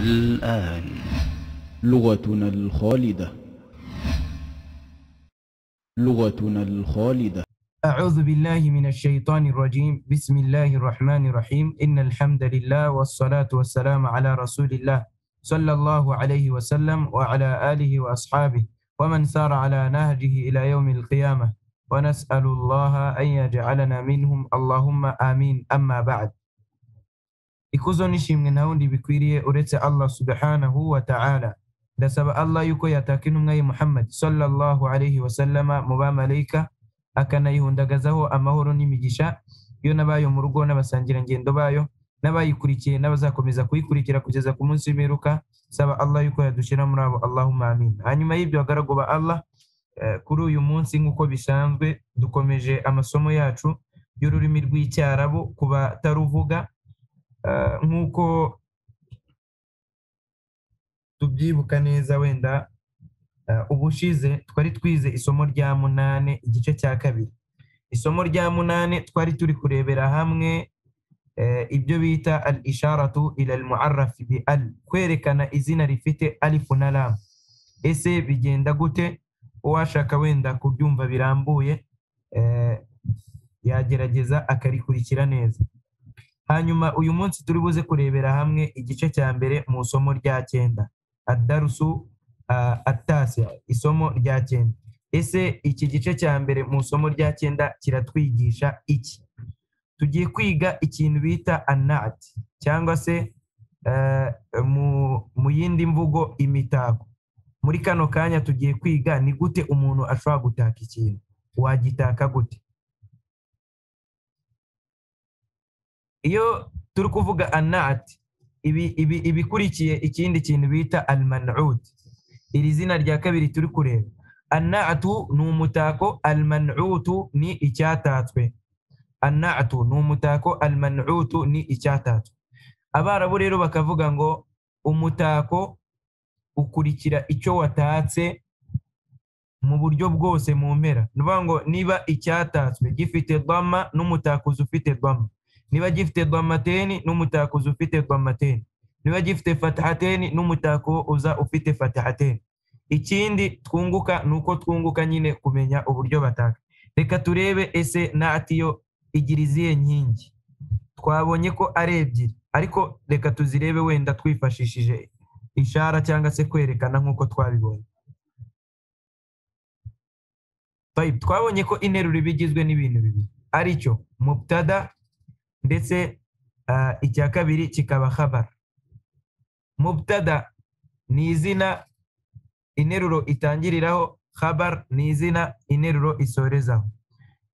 الآن لغتنا الخالدة. لغتنا الخالدة. أعوذ بالله من الشيطان الرجيم. بسم الله الرحمن الرحيم. إن الحمد لله والصلاة والسلام على رسول الله صلى الله عليه وسلم وعلى آله وأصحابه ومن سار على نهجه إلى يوم القيامة. ونسأل الله أن يجعلنا منهم. اللهم آمين. أما بعد. Ikuzo n'ishimwe nta wundi bikwiriye uretse allah subhanahu wa ta'ala. Ndasaba allah yuko yataka intumwa ye muhammad sallallahu alaihi wasallama mu bamarayika akanayihundagazaho amahoro n'imigisha yo n'abayo mu rugo n'abasangirangendo bayo n'abayikurikiye n'abazakomeza kuyikurikira kugeza ku munsi w'imperuka. Saba allah yuko yadushyira muri abo allahumma amin. Hanyuma y'ibyo bagaragu ba allah eh, kuri uyu munsi nk'uko bisanzwe dukomeje amasomo yacu y'ururimi rw'icyarabu ku bataruvuga. Nk'uko tubyibuka neza wenda ubushize twari twize isomo rya munane igice cya kabiri. Isomo rya munane twari turi kurebera hamwe ibyo bita al isharatu ila al bi al kwerekana izina rifite alifu na lam. Ese bigenda gute? Uwashaka wenda kubyumva birambuye yagerageza akarikurikira neza. Hanyuma uyu munsi turi buze kurebera hamwe igice cya mbere mu isomo rya cyenda. Adarusu atasi isomo rya cyenda. Ese iki gice cya mbere mu isomo rya cyenda kiratwigisha iki? Tugiye kwiga ikintu bita anati cyangwa se mu yindi mvugo imitako. Muri kano kanya tugiye kwiga ni gute umuntu ashobora gutaka ikintu. Wagitaka gute? Iyo turi kuvuga anati ibi ibi ibikurikiye ikindi kintu bita almanut. Iri zina rya kabiri turi kureba. Anatu ni umutako almanutu ni icyatatswe. Anatu ni umutako almanutu ni icyatatswe. Abarabu rero bakavuga ngo umutako ukurikira icyo watatse mu buryo bwose mu mpera. Ni ukuvuga ngo niba icyatatswe gifite dama n'umutakuzi ufite dama niba gifite dwamateni n'umutakuzi ufite dwamateni niba gifite fatahateni n'umutako uza ufite fatahateni ikindi twunguka ni uko twunguka nyine kumenya uburyo bataka. Reka turebe ese nati yo igira izihe nkingi. Twabonye ko ari ebyiri ariko reka tuzirebe wenda twifashishije ishara cyangwa se kwerekana nk'uko twabibonye. Twabonye ko interuro iba igizwe n'ibintu bibiri. Aricyo mubtada ndetse icya kabiri kikaba khabar. Mubtada ni izina interuro itangiriraho khabar ni izina interuro isorezaho.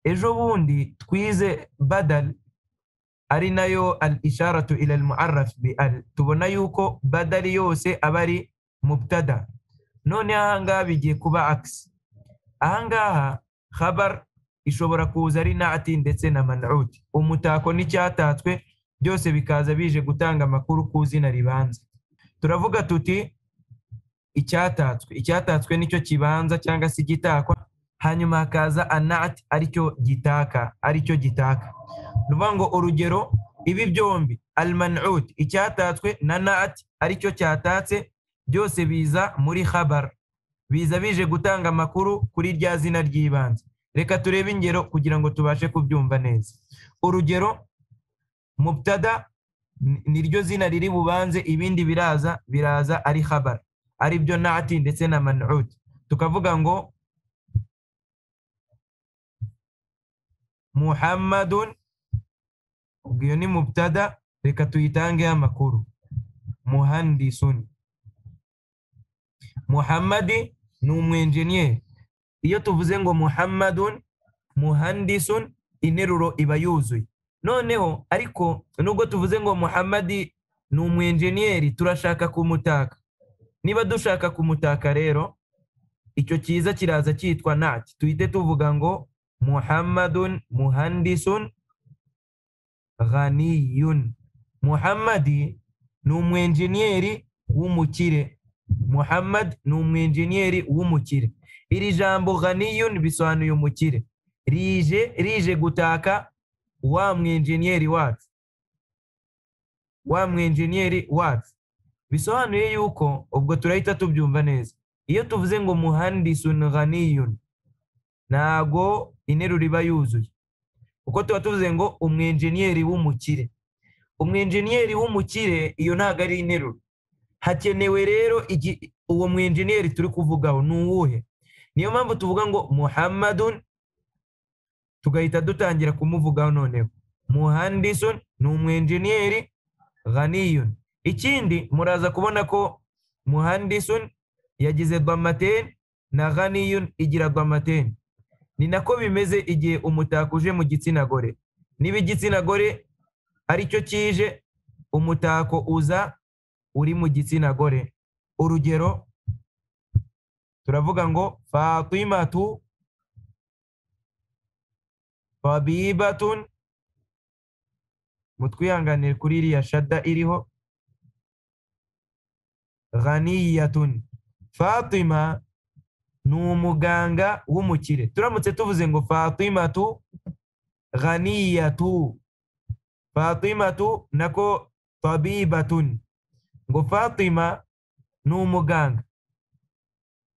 Ejo bundi twize badal ari na yo al isharatu ila al muarraf bi al. Tubona yuko badali yose aba ari mubtada. None ahangaha bigiye kuba aksi ahangaha khabar ishobora kuza ari nati ndetse na man'ut. Umutako n'icyatatswe byose bikaza bije gutanga amakuru ku zina ribanza. Turavuga tuti icyatatswe icyatatswe ni cyo kibanza cyangwa se igitakwa hanyuma hakaza anat ari cyo gitaka ari cyo gitaka. Ni ngo urugero ibi byombi alman'ut icyatatswe na nat ari cyo cyatatse byose biza muri khabar. Biza bije gutanga amakuru kuri rya zina ry'ibanze. Reka turebe ingero kugira ngo tubashe kubyumva neza. Urugero mubtada niryo zina riri bubanze ibindi biraza biraza ari khabar. Ari byo nati ndetse na man'ut. Tukavuga ngo muhammadun ubwo ni mubtada reka tuyitangeho amakuru. Muhandisun. Muhammadi ni umwenjeniyeri iyo tuvuze ngo muhammadun muhandisun interuro iba yuzuye. Noneho ariko nubwo tuvuze ngo muhammadi ni umwenjeniyeri turashaka kumutaka. Niba dushaka kumutaka rero icyo cyiza kiraza cyitwa nati tuhite tuvuga ngo muhammadun muhandisun ghaniyun. Muhammadi ni umwenjeniyeri w'umukire. Muhammad ni umwenjeniyeri w'umukire. Iri jambo ghaniyun bisobanuye umukire. Rije rije gutaka wa mwenjeniyeri wacu wa mwenjeniyeri wacu bisobanuye yuko ubwo turahita tubyumva neza. Iyo tuvuze ngo muhandisun ghaniyun ntago interuro iba yuzuye. Kuko tuba tuvuze ngo umwenjeniyeri w'umukire. Umwenjeniyeri w'umukire iyo ntabwo ari interuro. Hakenewe rero uwo mwenjeniyeri turi kuvugaho ni uwuhe? Niyo mpamvu tuvuga ngo muhammadun tugahita dutangira kumuvugaho noneho. Muhandisun ni umwenjeniyeri ghaniyun. Ikindi muraza kubona ko muhandisun yagize damaten na ghaniyun igira damaten ni nako bimeze igihe umutako uje mu gitsina gore niba igitsina gore ari cyo kije umutako uza uri mu gitsina gore urugero turavuga ngo fatimatu fabibatun. Mutwihanganire kuri iriya shada iriho. Ghaniyatun. Fatima ni umuganga w'umukire. Turamutse tuvuze ngo fatimatu ghaniyatu. Fatimatu nako tabibatun ngo fatima ni umuganga.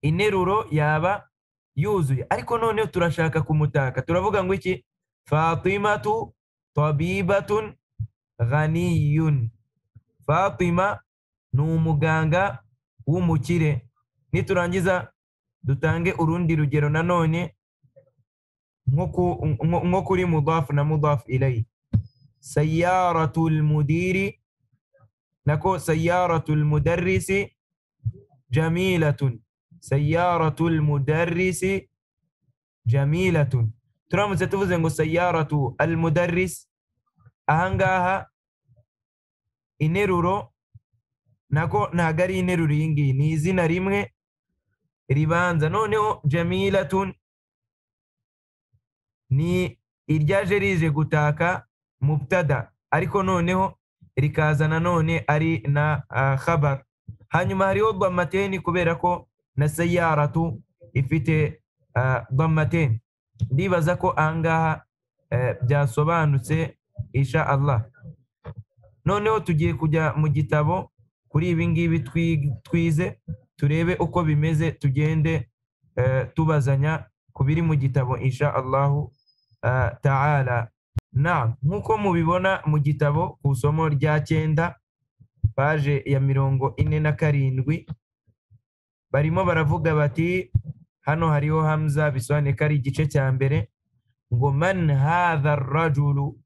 Interuro yaba yuzuye. Ariko noneho turashaka kumutaka. Turavuga ngo iki? Fatimatu tabibatun ghaniyun. Fatima ni umuganga w'umukire. Niturangiza dutange urundi rugero nanone nko ku- nko- nko kuri mudafu na mudafu ilayi sayaratul mudiri nako sayaratul mudarrisi jamilatun. Sayaratul mudarrisi jamilatun turamutse tuvuze ngo sayaratu al mudarris ahangaha interuro nako ntago ari interuro ni izina rimwe ribanza noneho jamilatun ni iryaje rije gutaka mubtada ariko noneho rikaza nanone ari na khabar hanyuma hariho damateni kubera ko na sayaratu ifite ah, damateni ndibaza ko ahangaha eh, byasobanutse insha Allah noneho tugiye kujya mu gitabo kuri ibi ngibi twi- twize turebe uko bimeze tugende eh, tubazanya ku biri mu gitabo insha Allahu eh, ta'ala. Na nk'uko mubibona mu gitabo ku isomo rya cyenda paje ya mirongo ine na karindwi barimo baravuga bati hano hariho hamza bisobanuye ko ari igice cya mbere. Ngo man hadha rajulu?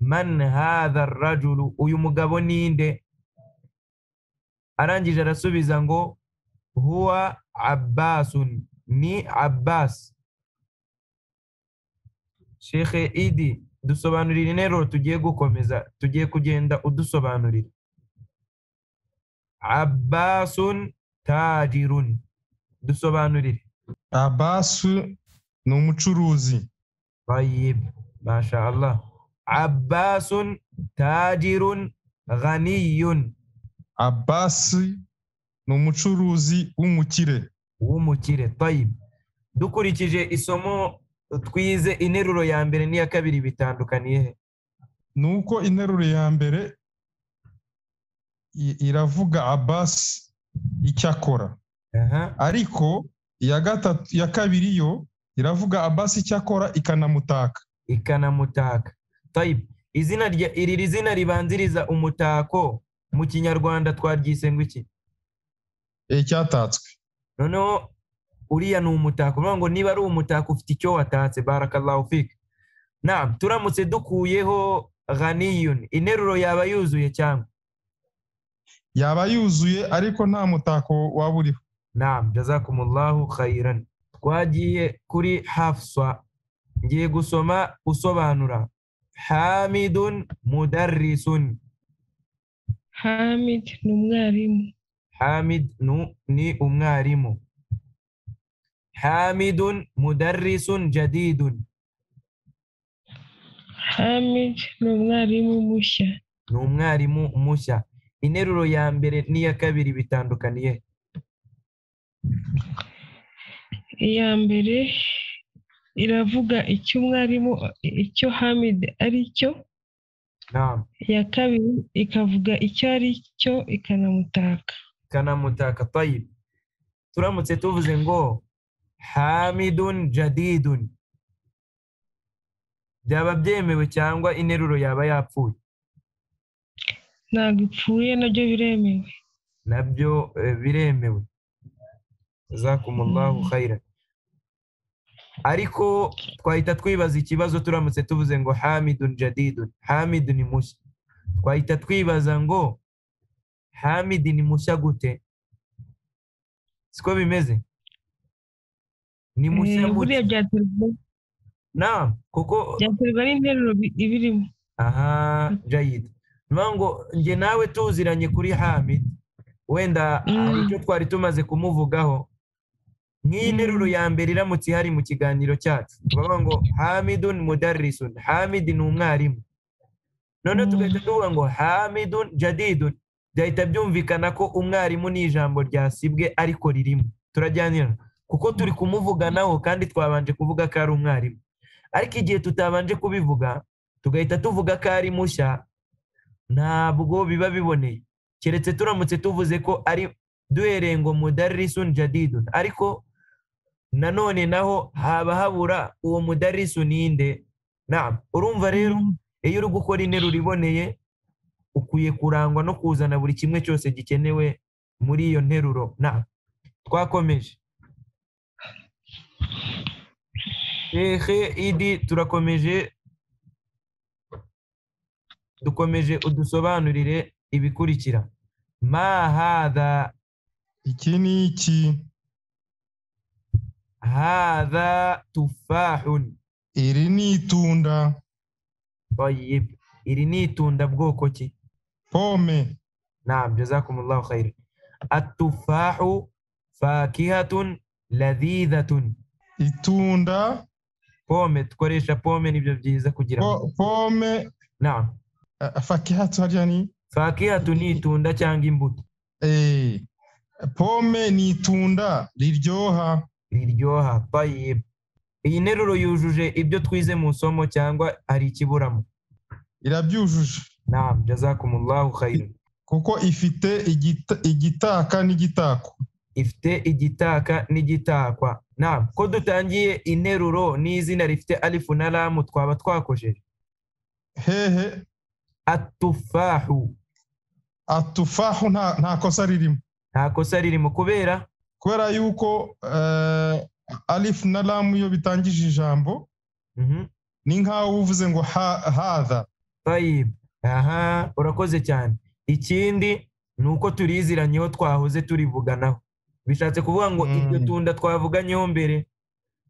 Man hadha rajulu? Uyu mugabo ninde arangije arasubiza ngo huwa abbasun. Ni abbas. Shekhe idi dusobanurira interuro tugiye gukomeza tugiye kugenda udusobanurira abbasun tajirun dusobanurire abasu ni umucuruzi. Tayib masha Allah abbasun tajirun ghaniyun. Abasi ni umucuruzi w'umukire. W'umukire tayib dukurikije isomo twize interuro ya mbere n'iya kabiri bitandukaniye ni uko interuro ya mbere iravuga abasi icyo akora. Ariko iya kabiri yo iravuga abasi icyo akora ikanamutaka. Ikanamutaka. Izina iri zina ribanziriza umutako. Mu kinyarwanda twaryise ngo iki? E, Icyatatswe noneho uriya ni umutako. Ngo niba ari umutako ufite icyo watatse barakalawufike ntabwo turamutse dukuyeho raniyuni interuro yaba yuzuye cyangwa? Yaba yuzuye ariko nta mutako waba uriho. Naam jazakumullahu khairan. Twagiye kuri hafsa. Ngiye gusoma usobanura. Hamidun mudarrisun. Hamid ni umwarimu. hamid nu, ni umwarimu. Hamidun mudarrisun jadidun. Hamid ni umwarimu mushya. ni umwarimu mushya. Interuro ya mbere n'iya kabiri bitandukaniye? Iya mbere iravuga icyo umwarimu icyo Hamid ari cyo. naam. Iya kabiri ikavuga icyo ari cyo ikanamutaka. Kanamutaka tayib turamutse tuvuze ngo hamidun jadidun. Byaba byemewe cyangwa interuro yaba yapfuye? Ntabwo ipfuye na byo biremewe. Nabyo eh, biremewe. Jazakumullahu khairan. Ariko twahita twibaza ikibazo turamutse tuvuze ngo hamidun jadidun. Hamid ni mushya. Twahita twibaza ngo hamid ni mushya gute? Siko bimeze? Ni mushya Eh, buriya gute byaterwa naam kuko byaterwa n'interuro bi- ibirimo. Aha jayid. Niyo ngo njye nawe tuziranye kuri hamid. Wenda Mm. hari icyo twari tumaze kumuvugaho. Nk'iyi Mm. nteruro ya mbere iramutse ihari mu kiganiro cyacu. Tukavuga ngo hamidun mudarrisun. Hamid ni umwarimu. Noneho Mm. tugahita tuvuga ngo hamidun jadidun. Byahita byumvikana ko umwarimu ni ijambo ryasibwe ariko ririmo. Turajyanira. Kuko turi kumuvuganaho kandi twabanje kuvuga ko ari umwarimu. Ariko igihe tutabanje kubivuga tugahita tuvuga ko ari mushya ntabwo biba biboneye. Keretse turamutse tuvuze ko ari duhereye ngo mudarrisun jadidun. Ariko nanone naho haba habura uwo mudarrisu ninde? Urumva rero iyo uri gukora interuro iboneye ukwiye kurangwa no kuzana buri kimwe cyose gikenewe muri iyo nteruro. Twakomeje. Hehe idi turakomeje. Dukomeje udusobanurire ibikurikira. Ma hadha? Iki ni iki? Hadha tufahun. Iri ni itunda. Iri ni itunda bwoko ki? Pome. Naam jazakumullahu khair atufahu fakihatun ladhidatun itunda. Pome dukoresha pome ni byo byiza kugira pome. Naam. Fakihatu harya ni fakihatu ni itunda cyangwa imbuto eh, pome ni itunda riryoha riryoha Tayyib. iyi nteruro yujuje ibyo twize mu isomo cyangwa hari ikiburamo irabyujuje. Naam jazakumullahu khair kuko ifite igita- igitaka n'igitako. Ifite igitaka n'igitakwa naam ko dutangiye interuro n'izina rifite alifu na lamu twaba twakojeje hehe atufahu atufahu nta kosa ririmo nta kosa ririmo kubera? Kubera yuko eh, alifu na lamu iyo bitangije ijambo Mhm. ni nk'aho uvuze ngo ha- hadha. Tayyib. aha urakoze cyane. Ikindi ni uko turiziranyeho twahoze turivuganaho. Bishatse kuvuga ngo Mm. iryo tunda twavuganyeho mbere.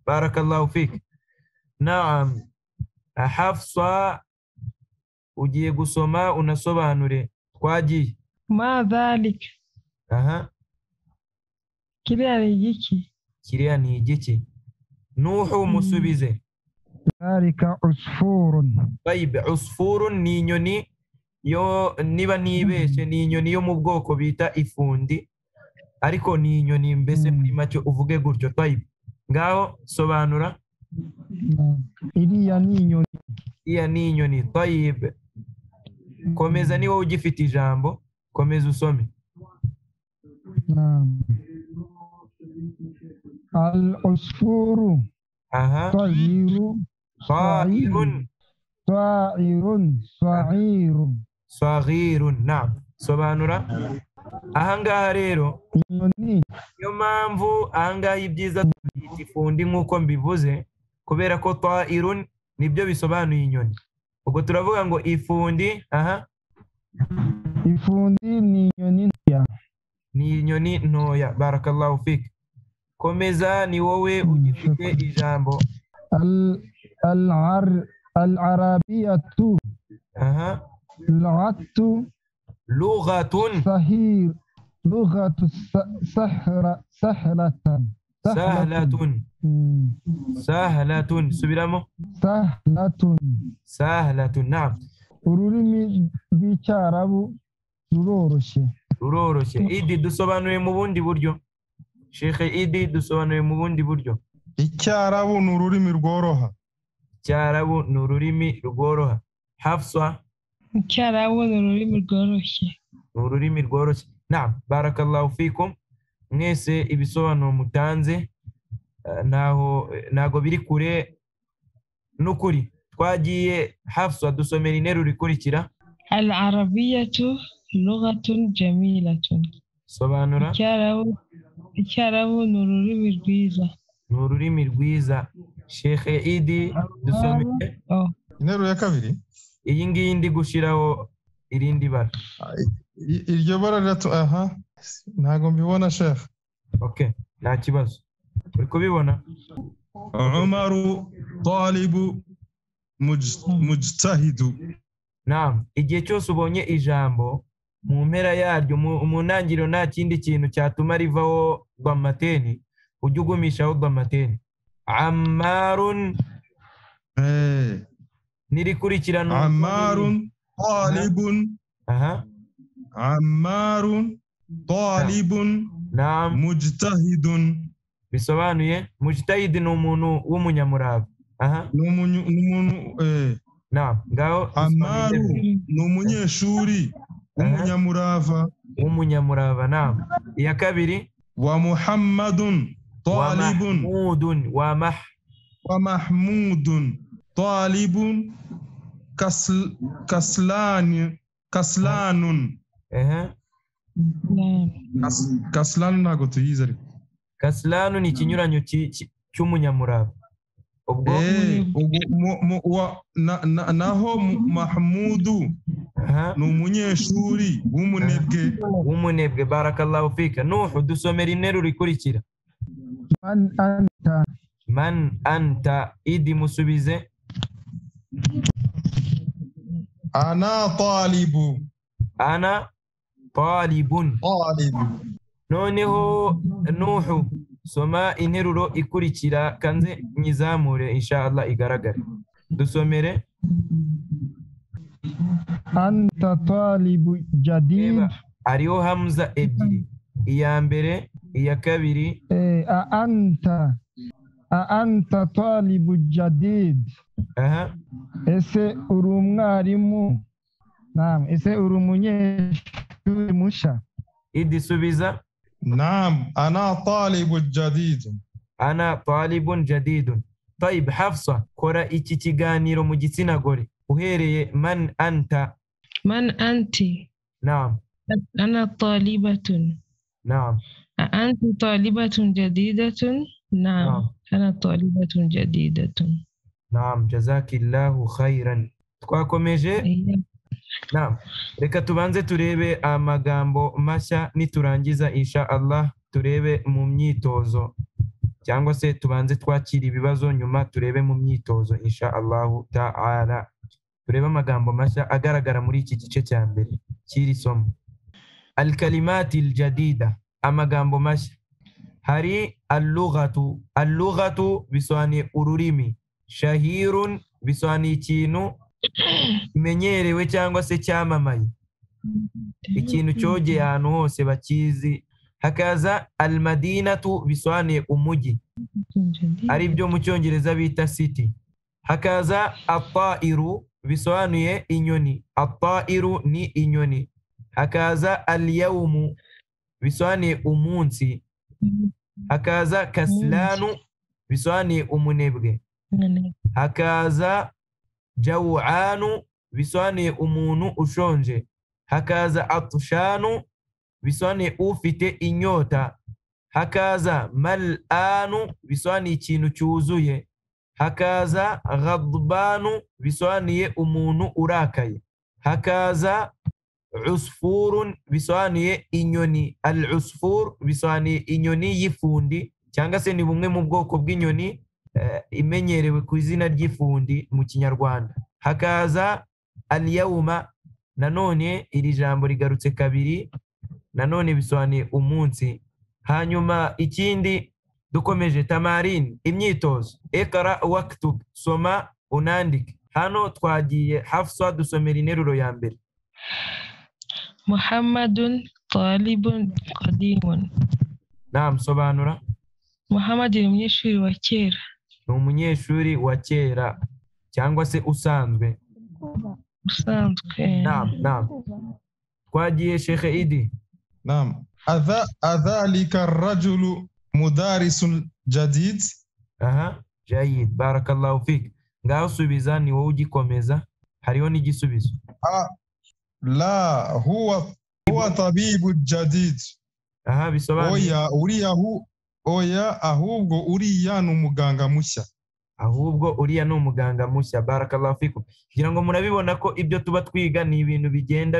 Barakallahu fik. Naam. Hafsa ugiye gusoma unasobanure. Twagiye. Madalika aha. Kiriya ni igiki? Kiriya ni igiki? Nuhu hmm. musubize. Dalika usfurun. Bayibe usfurun ni inyoni yo niba nibeshye ni inyoni yo mu bwoko bita ifundi ariko ni inyoni mbese hmm. muri make uvuge gutyo. Twayibe ngaho sobanura. Hmm. Iriya ni inyoni. Iriya ni inyoni. Twayibe komeza ni wowe ugifite ijambo komeza usome. Al usfuru. Aha. Tahiru. Sahirun sahirun sahirun sahirun na'am. Sobanura? Ahangaha rero. Niyo mpamvu ahangaha ibyiza tubyita ifundi nk'uko mbivuze kubera ko twa ni byo bisobanuye inyoni. Ubwo turavuga ngo ifundi aha ifundi ni inyoni ntoya ni inyoni ntoya barakallahu fik komeza ni wowe Mm, ugifite ijambo ال- العر العربية aha لغة lughatun صهير لغة س- سهرة سهلة sahlatun subiramo سهلة sahlatun naam ururimi rw'icyarabu ruroroshye ruroroshye idi dusobanuye mu bundi buryo shekhe idi dusobanuye mu bundi buryo icyarabu ni ururimi rworoha cyarabu ni ururimi rworoha hafsa icyarabu ni ururimi rworoshye ni ururimi rworoshye naam barakallahu fikum mwese ibisobanuro mutanze eh, ntaho ntago biri kure n'ukuri. Twagiye hafsa dusomera interuro ikurikira. Al arabiyatu lughatun jamilatun. Sobanura? Icyarabu ni ururimi rwiza. Ni ururimi rwiza shekhe idi dusomere oh. interuro ya kabiri. Iyi ngiyi ndi gushyiraho irindi bara. Iryo bara aha. Ntabwo mbibona shefu ok nta kibazo uri kubibona umaru talibu muj- mujtahidu naam igihe cyose ubonye ijambo mu mpera yaryo mu ntangiriro nta kindi kintu cyatuma rivaho damateni ujye ugumishaho damateni ammarun Eh, n'irikurikirana ammarun talibun. Aha. Ammarun talibun naam. Mujtahidun. Bisobanuye mujtahidi ni umuntu w'umunyamurava aha. Ni umuntu eh, naam. Ngaho amaru ni umunyeshuri w'umunyamurava w'umunyamurava naam. Iya kabiri. Wa muhammadun talibun. Wa mah wa mahmudun talibun. Kasl- kaslan kaslanun. Aha Naam. Kas- kaslan ntabwo tuyizi ariko kasilanu ni ikinyuranyo ki- ki- cy'umunyamurava ubwo Eh, ubwo mu- mu- wa- na- na- naho mu- mahmudu aha. ni umunyeshuri w'umunebwe. W'umunebwe barakallahu fika. Nuhu dusomera interuro ikurikira. Man anta. Man anta idi musubize. Ana talibu. Ana talibun. Talibu noneho nuhu soma interuro ikurikira kanze nyizamure inshallah igaragare. Dusomere. Anta talibu jadid. Hariho hamza ebyiri. Iya mbere iya kabiri. Eh, a anta a anta talibu jadid. Aha. Ese uri umwarimu ese uri umunyeshuri شو موشا إدي سوبيزا نعم أنا طالب جديد. أنا طالب جديد. طيب حفصة كورا إيكي تيغانيرو مجيسينا غوري. وهيري من أنت؟ من أنت؟ نعم. أنا طالبة. نعم. أنت طالبة جديدة؟ نعم, نعم. أنا طالبة جديدة. نعم جزاك الله خيرا. تكواكو ميجي reka tubanze turebe amagambo mashya niturangiza insha allah turebe mu myitozo. Cyangwa se tubanze twakira ibibazo nyuma turebe mu myitozo insha allahu ta'ala. Turebe amagambo mashya agaragara muri iki gice cya mbere cy'iri somo. Alkalimati aljadida amagambo mashya. Hari allugatu allugatu bisobanuye ururimi. Shahirun bisobanuye ikintu kimenyerewe cyangwa se cyamamaye. Ikintu cyogeye ahantu hose bakizi. Hakaza almadinatu bisobanuye umujyi ari byo mu cyongereza bita city. Hakaza apairu bisobanuye inyoni. Apairu ni inyoni. Hakaza aliyawumu bisobanuye umunsi. Hakaza kasilanu bisobanuye umunebwe. Hakaza jawanu bisobanuye umuntu ushonje hakaza atushanu bisobanuye ufite inyota hakaza mal'anu bisobanuye ikintu cyuzuye hakaza ghadbanu bisobanuye umuntu urakaye hakaza usfurun bisobanuye inyoni al usfur bisobanuye inyoni y'ifundi cyangwa se ni bumwe mu bwoko bw'inyoni Eh, imenyerewe ku izina ry'ifundi mu kinyarwanda. Hakaza aliyawuma nanone iri jambo rigarutse kabiri nanone bisobanuye umunsi. Hanyuma ikindi dukomeje tamarini imyitozo. Ekara wakitubu soma unandike. Hano twagiye hafuswa dusomera interuro ya mbere. Muhammadun talibun kadimun nta musobanura muhammadun umunyeshuri wa kera. ni umunyeshuri wa kera cyangwa se usanzwe. Usanzwe. Twagiye shehe idi adhalika rajulu mudarisun jadid? Aha jayid. Barakallahu fik. Ngaho subiza ni wowe ugikomeza. Hariho n'igisubizo. La huwa huwa tabibu jadid. Aha bisobanuye. Oya uriya hu oya ahubwo uriya ni umuganga mushya. Ahubwo uriya ni umuganga mushya. Barakarafiku kugira ngo murabibona ko ibyo tuba twiga ni ibintu bigenda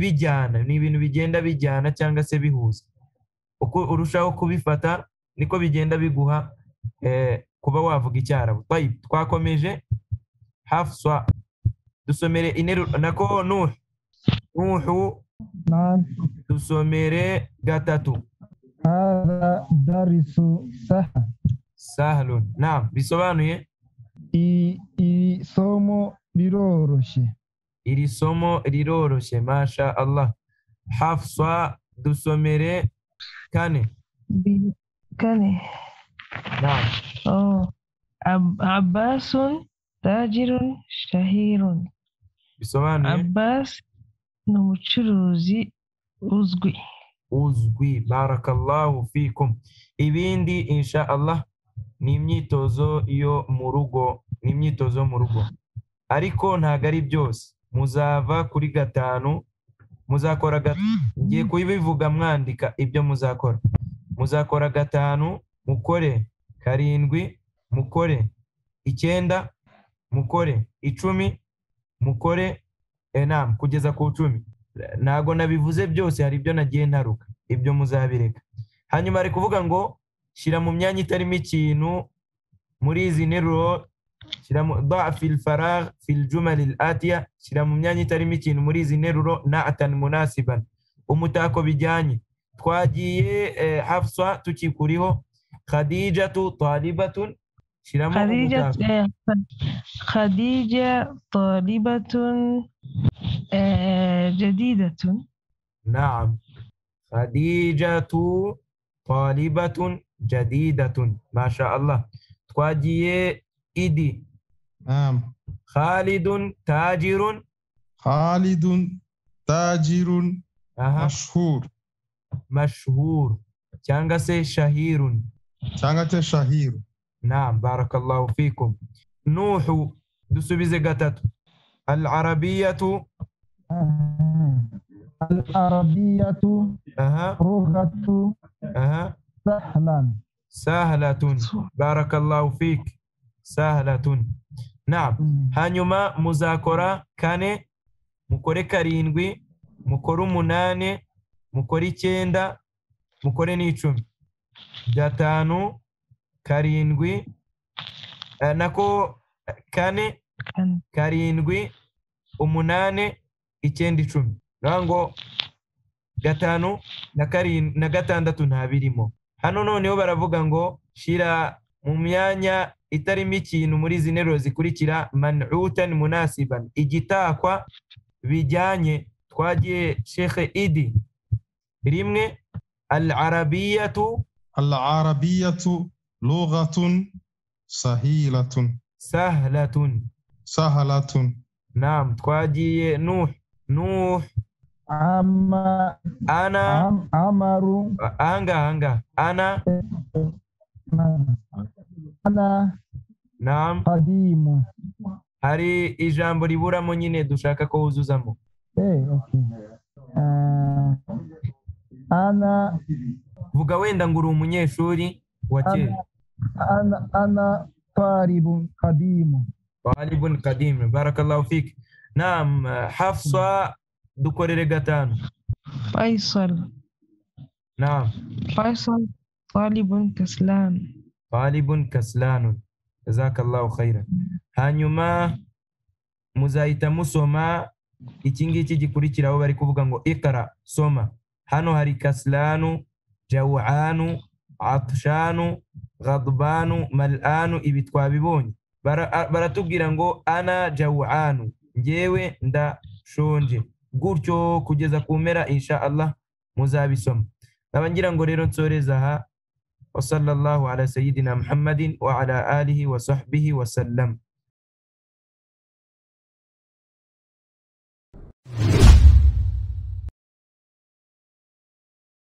bijyana. Ni ibintu bigenda bijyana cyangwa se bihuza. Uko urushaho kubifata niko bigenda biguha eh, kuba wavuga icyarabu twakomeje hafu swa dusomere interuro nako nuhe nuhu. Dusomere gatatu. Hada darisu saha. Sahlun. Naam, bisobanuye? Iri somo riroroshye. Iri somo riroroshye, masha Allah. Hafsa dusomere kane. Kane. Naam. Oh. Ab Abbasun tajirun shahirun. Bisobanuye? Abbas ni umucuruzi uzwi. Uzwi. Barakallahu fikum. Ibindi insha Allah ni imyitozo yo mu rugo ni imyitozo mu rugo. Ariko ntabwo ari byose. Muzava kuri gatanu muzakora ngiye kubivuga mwandika ibyo muzakora. Muzakora gatanu mukore. Karindwi mukore. Icyenda mukore. Icumi mukore. Enam kugeza ku icumi ntago nabivuze byose hari ibyo nagiye ntaruka ibyo muzabireka. Hanyuma ari kuvuga ngo shyira mu myanya itarimo ikintu muri izi nteruro. Shyira mu da fil faragh fil jumal al atiya. Shyira mu myanya itarimo ikintu muri izi nteruro na atan munasiban. Umutako bijyanye. Twagiye eh, hafsa tukikuriho. Khadijatu talibatun eh, khadija talibatun eh, jadidatun نعم خديجة طالبة جديدة ما شاء الله تواجي إيدي نعم خالد تاجر خالد تاجر أها مشهور مشهور cyangwa se shahirun cyangwa se shahiru نعم بارك الله فيكم. نوح دوسو بزقتت العربية. العربية. أه. رغة أه. سهلا سهلة. بارك الله فيك. سهلة. نعم. هانيما مذاكرة كان مكوري كارينغي مكورو مناني. مكوري تيندا مكوري نيتشوم جاتانو. karindwi eh, nako eh, kane karindwi umunane icyenda icumi. Ngo gatanu na gatandatu nta birimo. Hano noneho baravuga ngo shyira mu myanya itarimo ikintu muri izi nteruro zikurikira manutan munasiban igitakwa bijyanye twagiye shekhe idi. Rimwe al arabiyatu al arabiyatu لغة سهيلة sahlatun سهلة naam twagiye nuh nuh عما ana عم عمر ahangaha ahangaha ana أنا naam قديم hari ijambo riburamo nyine dushaka ko wuzuzamo إيه أوكي آه. أنا vuga wenda ngo uri umunyeshuri واتيه أنا أنا طالب قديم. طالب قديم. بارك الله فيك. نعم حفصة ذكر رجتان فيصل. نعم. فيصل طالب كسلان. طالب كسلان. جزاك الله خيرا. hanyuma muzahita musoma iki ngiki gikurikiraho bari kuvuga ngo ikara soma hano hari kasilanu jawanu atshanu ghadbanu mal'anu ibi twabibonye Bara- a- baratubwira ngo ana jawanu njyewe ndashonje gutyo kugeza ku mpera insha Allah muzabisoma nkaba ngira ngo rero nsoreza aha وصلى الله على سيدنا محمد وعلى آله وصحبه وسلم